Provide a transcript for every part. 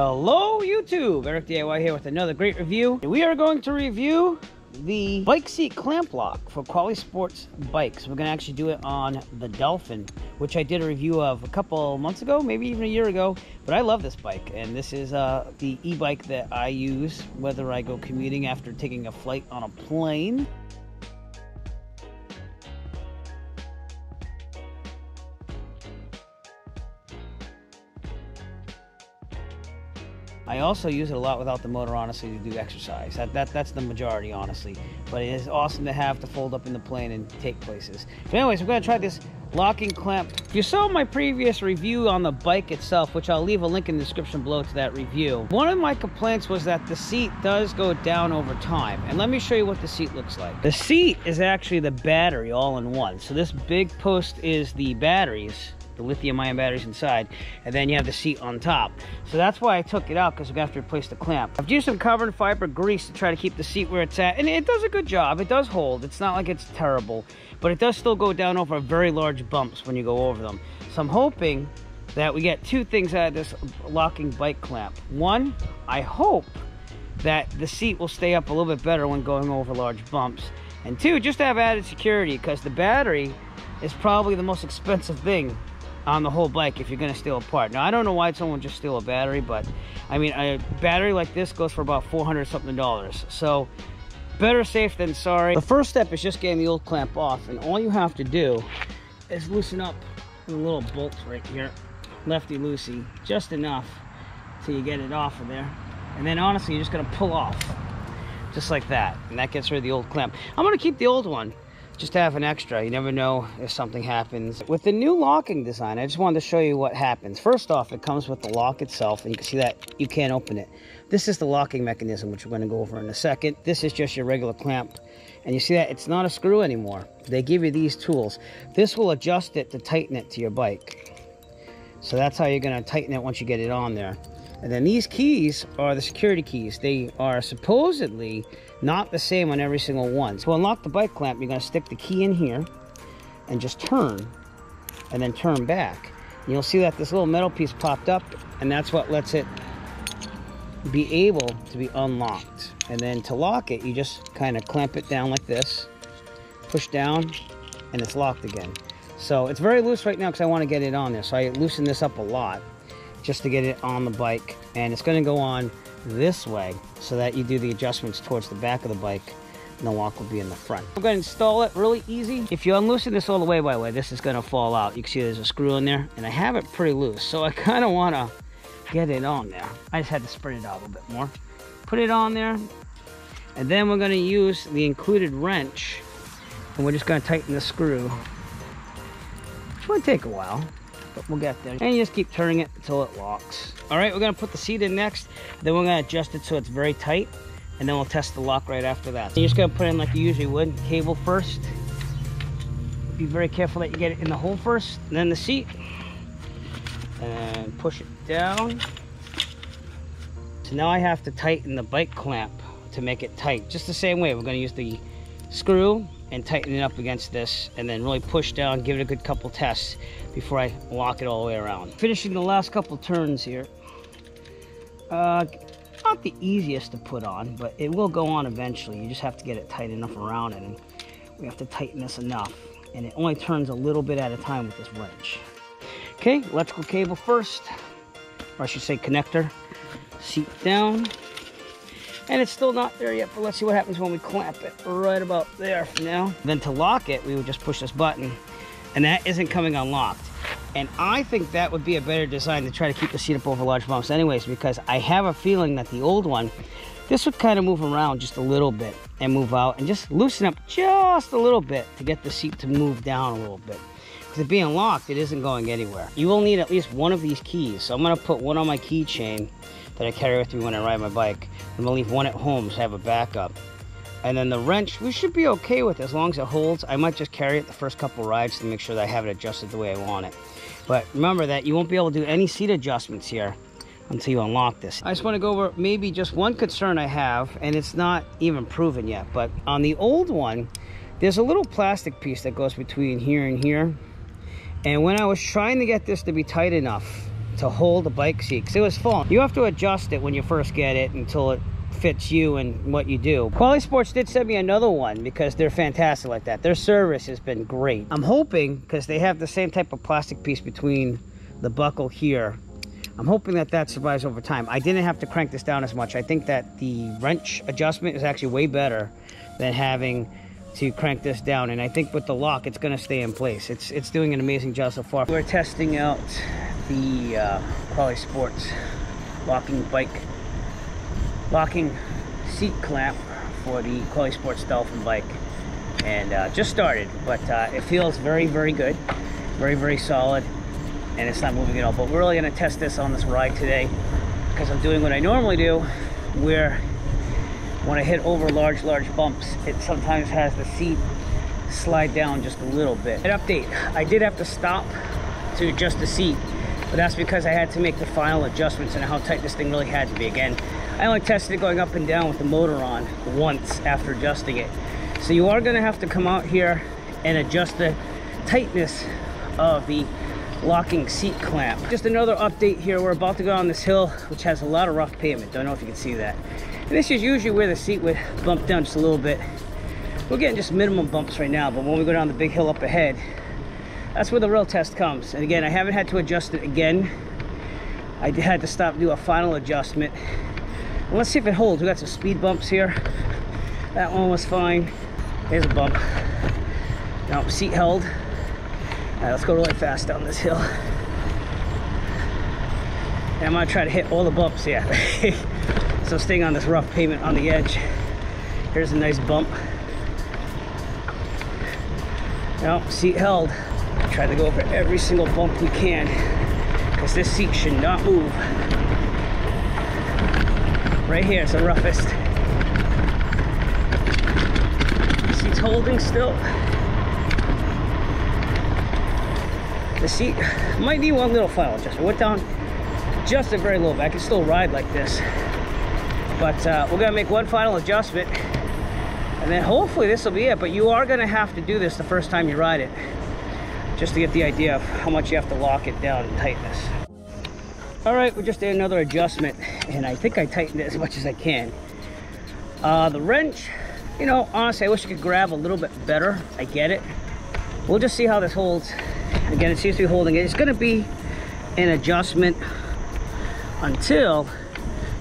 Hello YouTube, Eric DIY here with another great review. We are going to review the bike seat clamp lock for Qualisports bikes. We're going to actually do it on the Dolphin, which I did a review of a couple months ago, maybe even a year ago. But I love this bike, and this is uh, the e-bike that I use whether I go commuting after taking a flight on a plane I also use it a lot without the motor, honestly, to do exercise. That, that That's the majority, honestly. But it is awesome to have to fold up in the plane and take places. Anyways, we're to try this locking clamp. If you saw my previous review on the bike itself, which I'll leave a link in the description below to that review, one of my complaints was that the seat does go down over time. And let me show you what the seat looks like. The seat is actually the battery all in one. So this big post is the batteries the lithium ion batteries inside, and then you have the seat on top. So that's why I took it out, because we're gonna have to replace the clamp. I've used some carbon fiber grease to try to keep the seat where it's at, and it does a good job. It does hold. It's not like it's terrible, but it does still go down over very large bumps when you go over them. So I'm hoping that we get two things out of this locking bike clamp. One, I hope that the seat will stay up a little bit better when going over large bumps. And two, just to have added security because the battery is probably the most expensive thing on the whole bike if you're going to steal a part. Now, I don't know why someone just steal a battery, but I mean, a battery like this goes for about 400 something dollars. So, better safe than sorry. The first step is just getting the old clamp off, and all you have to do is loosen up the little bolts right here, lefty-loosey, just enough till you get it off of there. And then honestly, you're just to pull off, just like that. And that gets rid of the old clamp. I'm to keep the old one just have an extra. You never know if something happens. With the new locking design, I just wanted to show you what happens. First off, it comes with the lock itself, and you can see that you can't open it. This is the locking mechanism, which we're going to go over in a second. This is just your regular clamp. And you see that it's not a screw anymore. They give you these tools. This will adjust it to tighten it to your bike. So that's how you're going to tighten it once you get it on there. And then these keys are the security keys. They are supposedly not the same on every single one. To unlock the bike clamp, you're going to stick the key in here and just turn and then turn back. And you'll see that this little metal piece popped up and that's what lets it be able to be unlocked. And then to lock it, you just kind of clamp it down like this, push down, and it's locked again. So it's very loose right now because I want to get it on there. So I loosen this up a lot just to get it on the bike. And it's going to go on this way so that you do the adjustments towards the back of the bike and the lock will be in the front. I'm to install it really easy. If you unloosen this all the way, by the way, this is to fall out. You can see there's a screw in there and I have it pretty loose. So I kind of want to get it on there. I just had to spread it out a little bit more. Put it on there and then we're to use the included wrench and we're just to tighten the screw. Which might take a while but we'll get there. And you just keep turning it until it locks. All right, we're gonna put the seat in next. Then we're gonna adjust it so it's very tight. And then we'll test the lock right after that. You're just gonna put in like you usually would, cable first. Be very careful that you get it in the hole first, then the seat. And push it down. So now I have to tighten the bike clamp to make it tight. Just the same way, we're gonna use the screw and tighten it up against this and then really push down, give it a good couple tests before I lock it all the way around. Finishing the last couple turns here. Uh, not the easiest to put on, but it will go on eventually. You just have to get it tight enough around it and we have to tighten this enough. And it only turns a little bit at a time with this wrench. Okay, electrical cable first, or I should say connector. Seat down. And it's still not there yet, but let's see what happens when we clamp it right about there for now. Then to lock it, we would just push this button, and that isn't coming unlocked. And I think that would be a better design to try to keep the seat up over large bumps anyways, because I have a feeling that the old one, this would kind of move around just a little bit and move out and just loosen up just a little bit to get the seat to move down a little bit. Because it being locked, it isn't going anywhere. You will need at least one of these keys. So I'm gonna put one on my keychain that I carry with me when I ride my bike. I'm gonna leave one at home so I have a backup. And then the wrench, we should be okay with as long as it holds. I might just carry it the first couple rides to make sure that I have it adjusted the way I want it. But remember that you won't be able to do any seat adjustments here until you unlock this. I just want to go over maybe just one concern I have, and it's not even proven yet, but on the old one, there's a little plastic piece that goes between here and here. And when I was trying to get this to be tight enough to hold the bike seat because it was full. You have to adjust it when you first get it until it fits you and what you do. Qualisports did send me another one because they're fantastic like that. Their service has been great. I'm hoping because they have the same type of plastic piece between the buckle here. I'm hoping that that survives over time. I didn't have to crank this down as much. I think that the wrench adjustment is actually way better than having to crank this down and I think with the lock it's going to stay in place it's it's doing an amazing job so far we're testing out the uh, Sports locking bike locking seat clamp for the Qualisports Dolphin bike and uh, just started but uh, it feels very very good very very solid and it's not moving at all but we're really going to test this on this ride today because I'm doing what I normally do where when I hit over large, large bumps, it sometimes has the seat slide down just a little bit. An update, I did have to stop to adjust the seat, but that's because I had to make the final adjustments and how tight this thing really had to be. Again, I only tested it going up and down with the motor on once after adjusting it. So you are gonna have to come out here and adjust the tightness of the locking seat clamp. Just another update here. We're about to go on this hill, which has a lot of rough pavement. Don't know if you can see that. And this is usually where the seat would bump down just a little bit. We're getting just minimum bumps right now, but when we go down the big hill up ahead, that's where the real test comes. And again, I haven't had to adjust it again. I had to stop do a final adjustment. Let's see if it holds. We got some speed bumps here. That one was fine. There's a bump. Now, seat held. All right, let's go really fast down this hill. And I'm gonna try to hit all the bumps here. So staying on this rough pavement on the edge. Here's a nice bump. Now, seat held. Try to go over every single bump we can because this seat should not move. Right here is the roughest. Seat's holding still. The seat might need one little final adjustment. Went down just a very little bit. I can still ride like this. But uh, we're gonna make one final adjustment and then hopefully this will be it. But you are gonna have to do this the first time you ride it just to get the idea of how much you have to lock it down and tightness. All right, we just did another adjustment and I think I tightened it as much as I can. Uh, the wrench, you know, honestly, I wish I could grab a little bit better. I get it. We'll just see how this holds. Again, it seems to be holding it. It's gonna be an adjustment until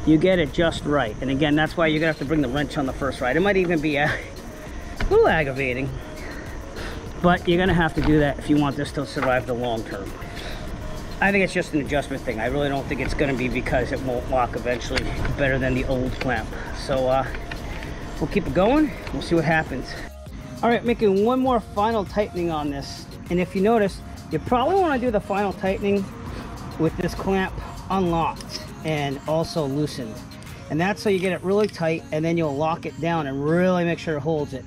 you get it just right. And again, that's why you're gonna have to bring the wrench on the first ride. It might even be a little aggravating, but you're gonna have to do that if you want this to survive the long term. I think it's just an adjustment thing. I really don't think it's gonna be because it won't lock eventually better than the old clamp. So uh, we'll keep it going. We'll see what happens. All right, making one more final tightening on this. And if you notice, you probably wanna do the final tightening with this clamp unlocked and also loosened. And that's so you get it really tight and then you'll lock it down and really make sure it holds it.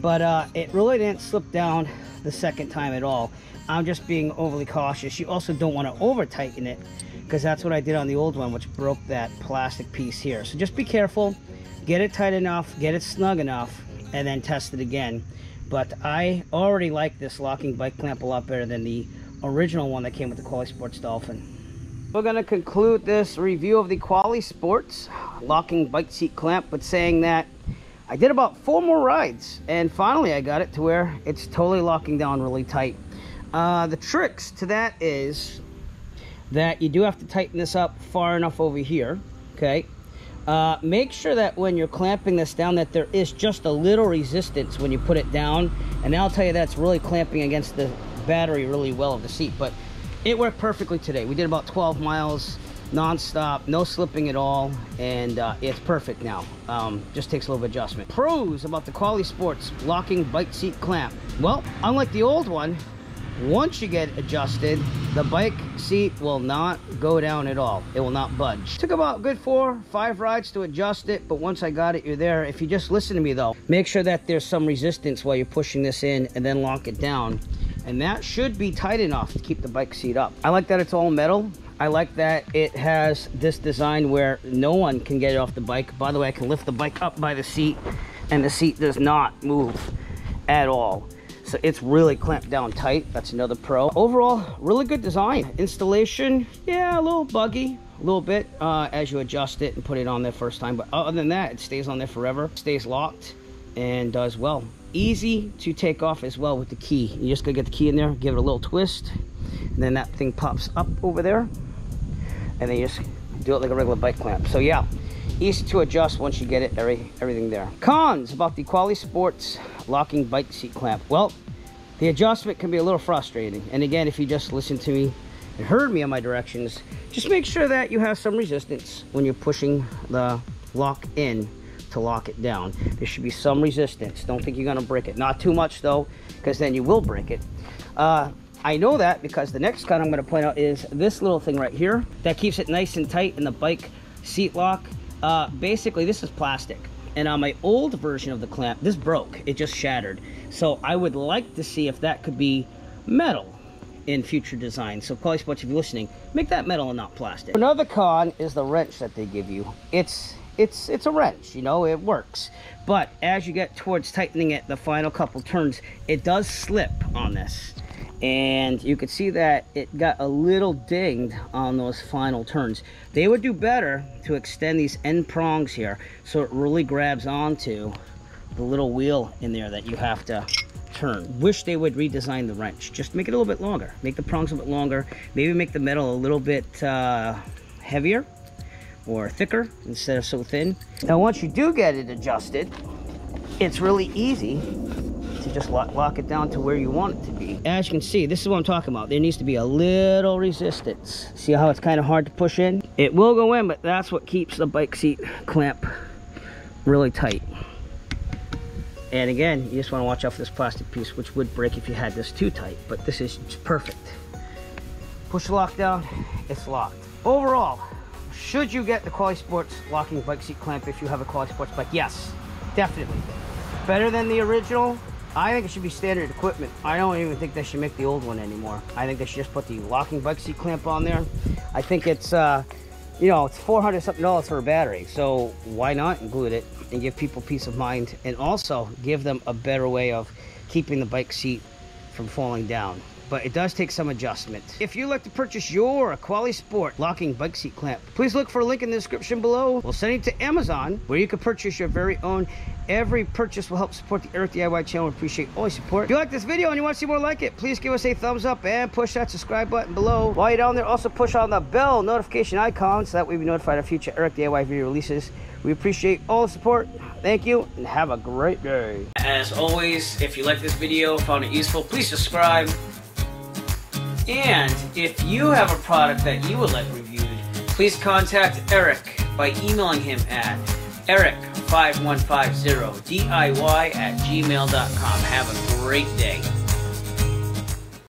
But uh, it really didn't slip down the second time at all. I'm just being overly cautious. You also don't want to over tighten it because that's what I did on the old one, which broke that plastic piece here. So just be careful, get it tight enough, get it snug enough, and then test it again. But I already like this locking bike clamp a lot better than the original one that came with the Qualisports Dolphin. We're going to conclude this review of the Qualisports locking bike seat clamp with saying that I did about four more rides and finally I got it to where it's totally locking down really tight. Uh, the tricks to that is that you do have to tighten this up far enough over here, okay? Uh, make sure that when you're clamping this down that there is just a little resistance when you put it down and I'll tell you that's really clamping against the battery really well of the seat but it worked perfectly today. We did about 12 miles non-stop, no slipping at all, and uh, it's perfect now. Um, just takes a little adjustment. Pros about the Qualisports locking bike seat clamp. Well, unlike the old one, once you get adjusted, the bike seat will not go down at all. It will not budge. Took about good four, five rides to adjust it, but once I got it, you're there. If you just listen to me though, make sure that there's some resistance while you're pushing this in and then lock it down and that should be tight enough to keep the bike seat up. I like that it's all metal. I like that it has this design where no one can get it off the bike. By the way, I can lift the bike up by the seat and the seat does not move at all. So it's really clamped down tight. That's another pro. Overall, really good design. Installation, yeah, a little buggy, a little bit uh, as you adjust it and put it on there first time. But other than that, it stays on there forever. Stays locked and does well. Easy to take off as well with the key. You just gotta get the key in there, give it a little twist, and then that thing pops up over there. And then you just do it like a regular bike clamp. So yeah, easy to adjust once you get it, every, everything there. Cons about the Qualisports locking bike seat clamp. Well, the adjustment can be a little frustrating. And again, if you just listen to me and heard me on my directions, just make sure that you have some resistance when you're pushing the lock in to lock it down. There should be some resistance. Don't think you're gonna break it. Not too much though, because then you will break it. Uh, I know that because the next con I'm gonna point out is this little thing right here that keeps it nice and tight in the bike seat lock. Uh, basically, this is plastic. And on my old version of the clamp, this broke. It just shattered. So I would like to see if that could be metal in future designs. So Qualisports, if you're listening, make that metal and not plastic. Another con is the wrench that they give you. It's it's it's a wrench, you know, it works. But as you get towards tightening it, the final couple turns, it does slip on this. And you can see that it got a little dinged on those final turns. They would do better to extend these end prongs here so it really grabs onto the little wheel in there that you have to turn. Wish they would redesign the wrench. Just make it a little bit longer. Make the prongs a bit longer. Maybe make the metal a little bit uh, heavier or thicker instead of so thin. Now once you do get it adjusted, it's really easy to just lock, lock, it down to where you want it to be. As you can see, this is what I'm talking about. There needs to be a little resistance. See how it's kind of hard to push in? It will go in, but that's what keeps the bike seat clamp really tight. And again, you just want to watch out for this plastic piece, which would break if you had this too tight, but this is perfect. Push the lock down, it's locked. Overall, should you get the Qualisports locking bike seat clamp if you have a Qualisports bike? Yes, definitely. Better than the original? I think it should be standard equipment. I don't even think they should make the old one anymore. I think they should just put the locking bike seat clamp on there. I think it's, uh, you know, it's 400 something dollars for a battery. So why not include it and give people peace of mind and also give them a better way of keeping the bike seat from falling down but it does take some adjustment. If you'd like to purchase your Quali Sport locking bike seat clamp, please look for a link in the description below. We'll send you to Amazon where you can purchase your very own. Every purchase will help support the Eric DIY channel. We appreciate all your support. If you like this video and you want to see more like it, please give us a thumbs up and push that subscribe button below. While you're down there, also push on the bell notification icon so that we be notified of future Eric DIY video releases. We appreciate all the support. Thank you and have a great day. As always, if you like this video, found it useful, please subscribe. And if you have a product that you would like reviewed, please contact Eric by emailing him at eric5150diy at gmail.com. Have a great day.